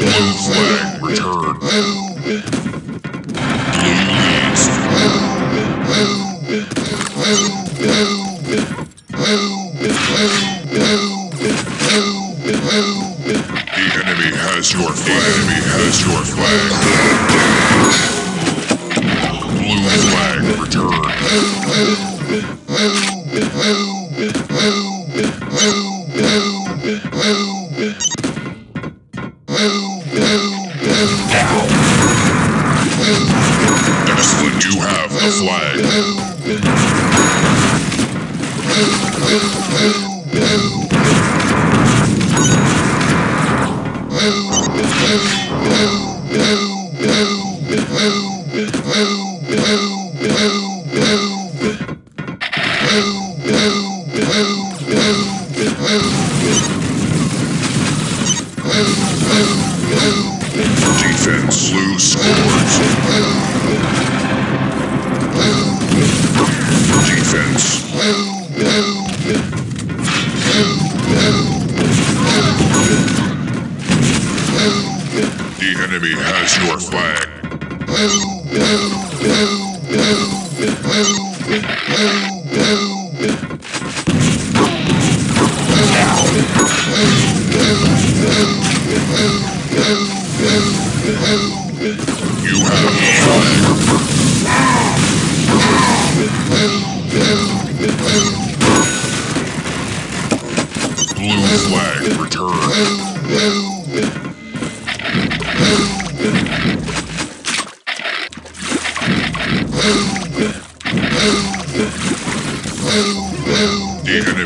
Blue flag returned. Move it, move it, move it, move it.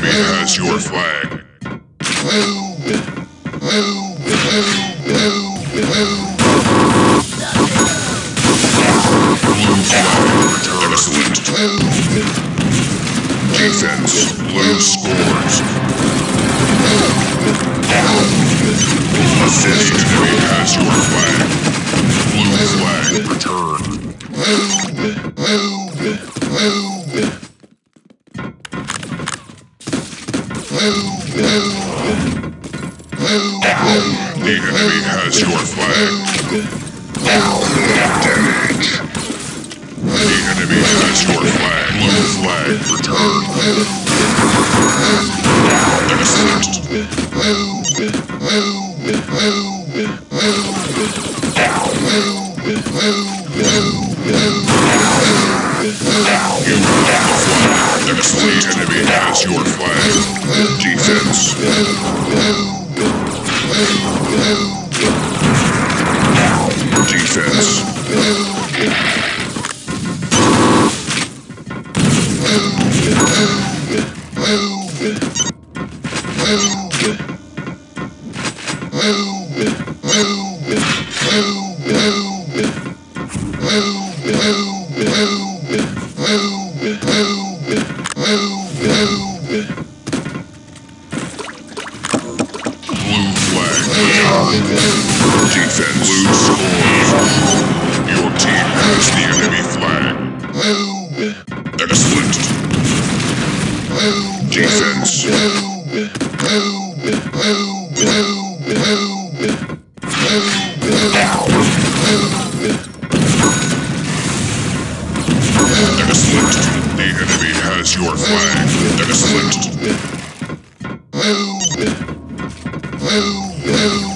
enemy has your flag. The enemy has your flag. Defense. Defense. Woo! Woo! Woo!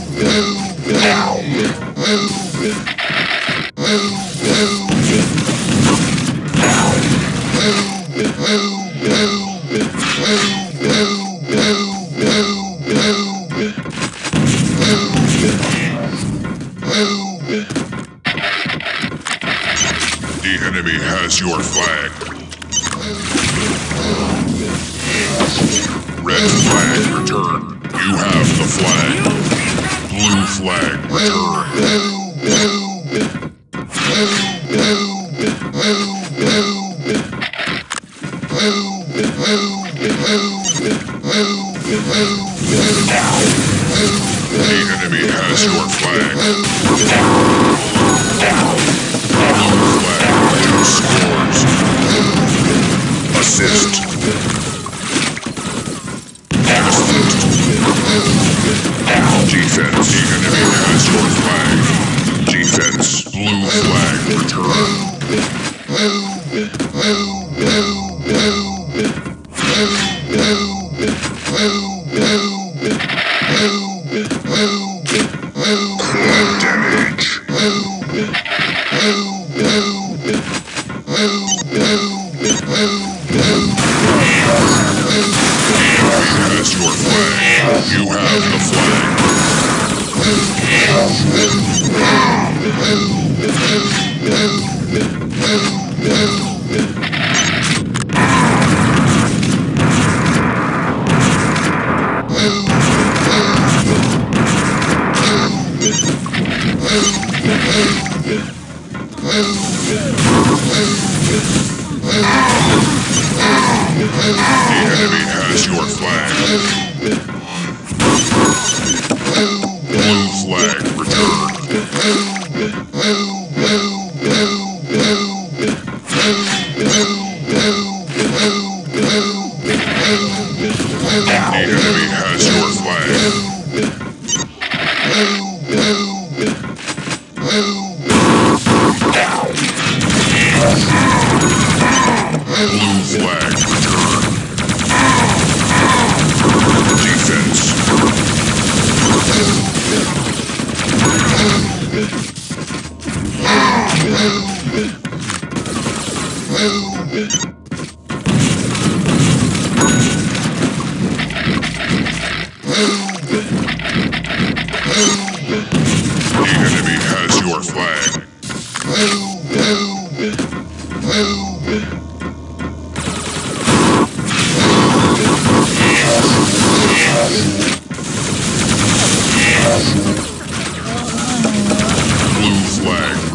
Defense, even if it has your flag. Defense, blue flag return.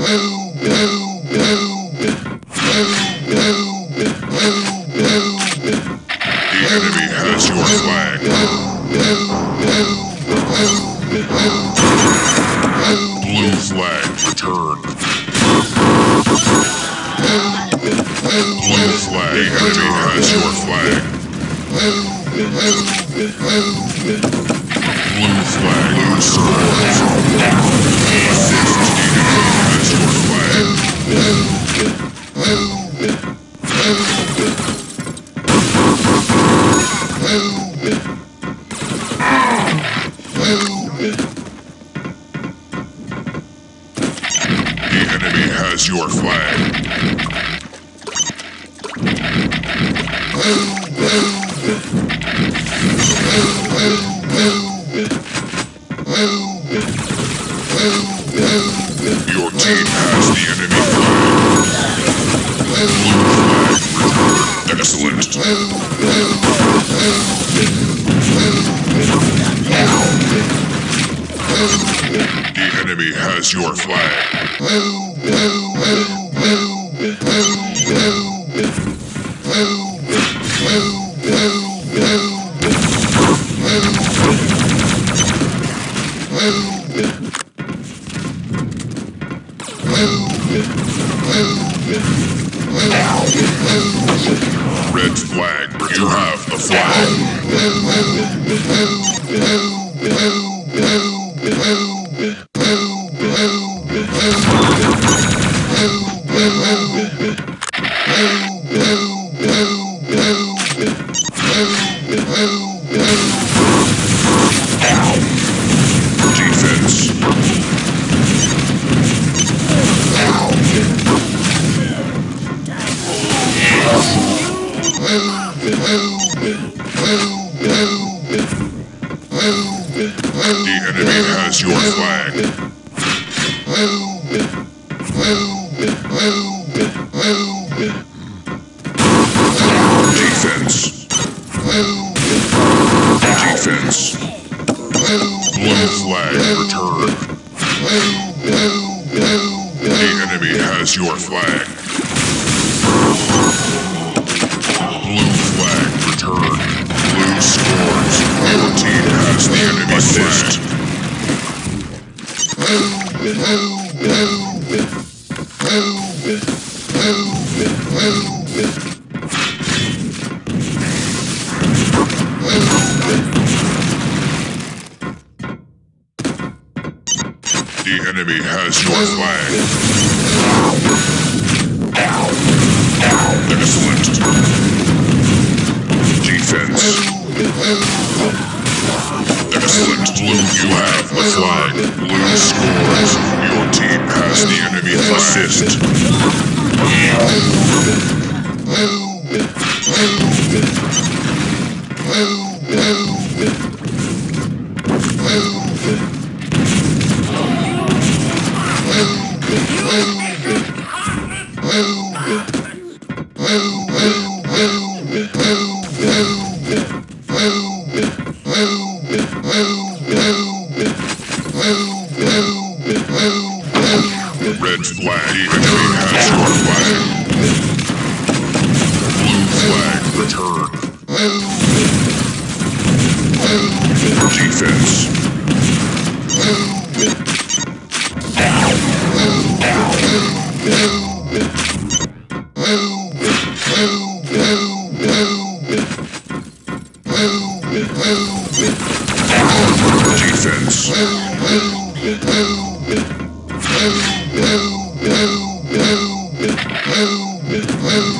Woo! Excellent. The enemy has your flag. The enemy has your flag. Excellent blue, you have the flag. Blue scores. Your team has the enemy assist. Blue. Blue. Blue. Blue. Defense.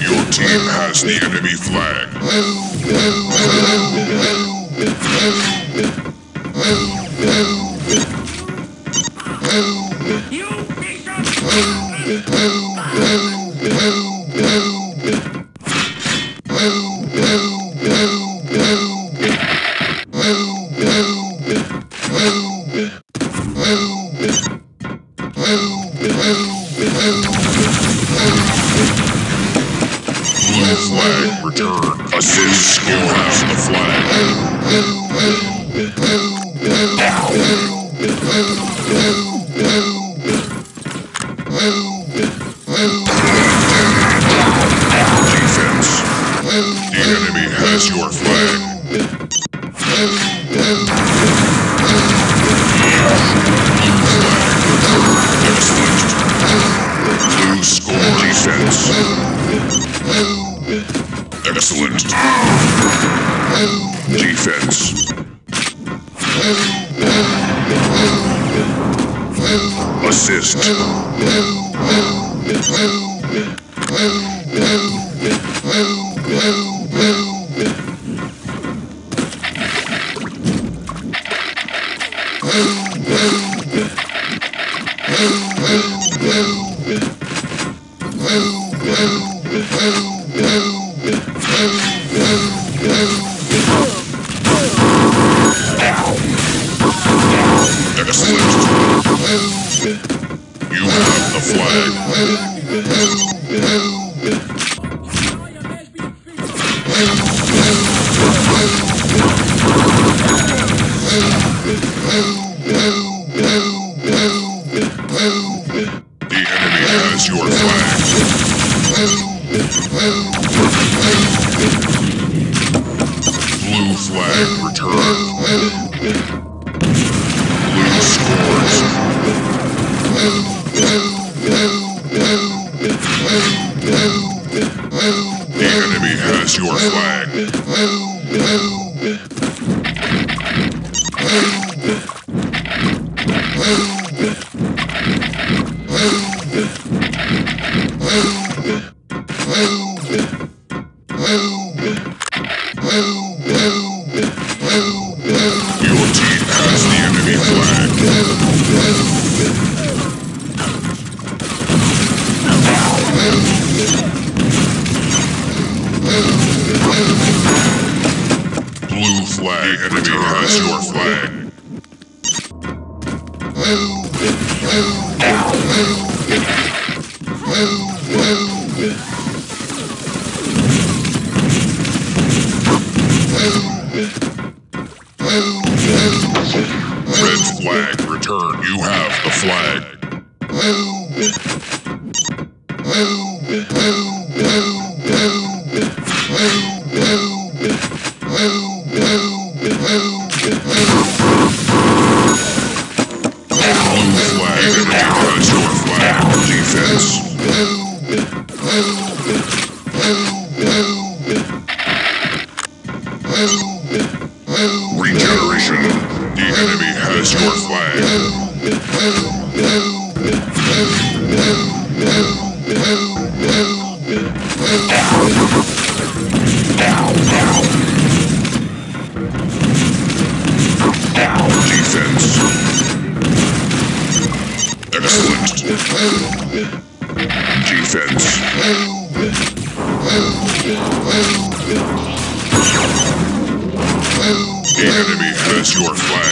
Your team has the enemy flag. Has your flag. Has your flag. Red flag return. You have the flag. Defense. Enemy has your flag.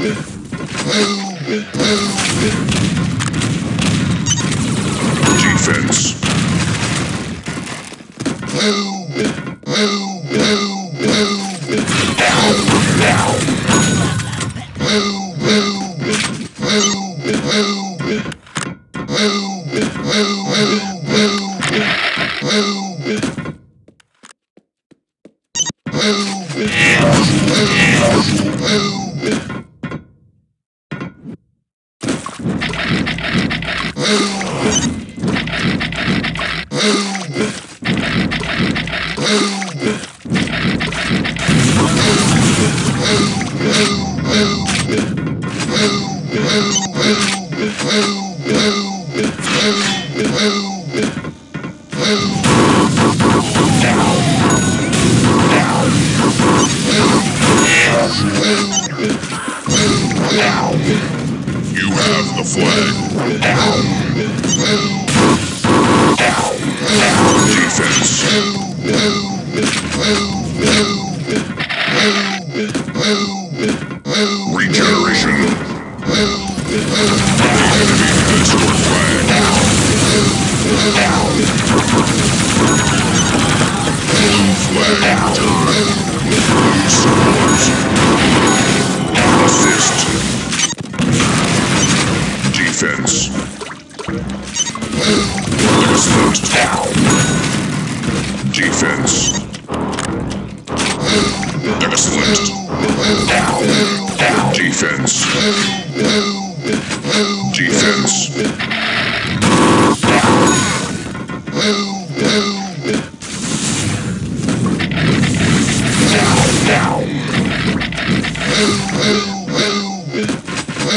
Defense, blue flag, turn. Defense, blue scores. Defense. Defense. Defense. You have the flag. Defense.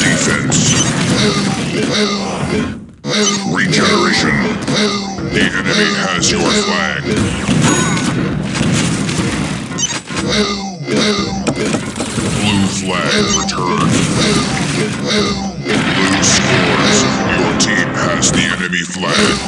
Defense. Regeneration. The enemy has your flag. Blue flag returned. Blue scores. Your team has the enemy flag.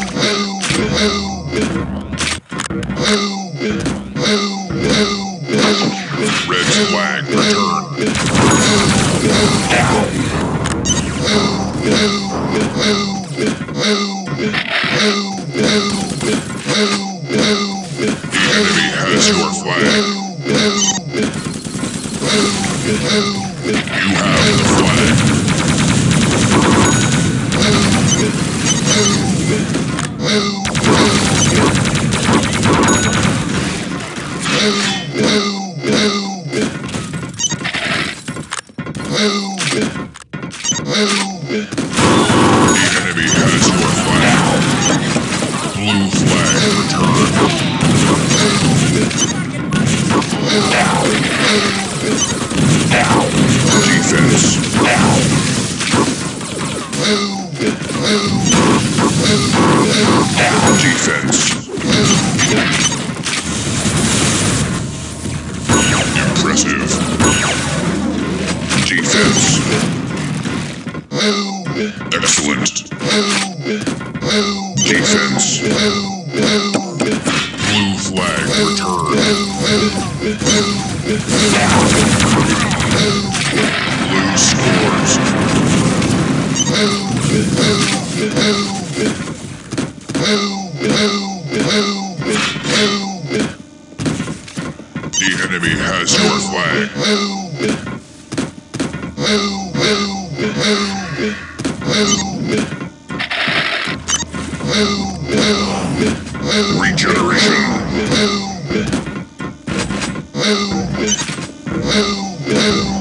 The enemy has your flag. Regeneration.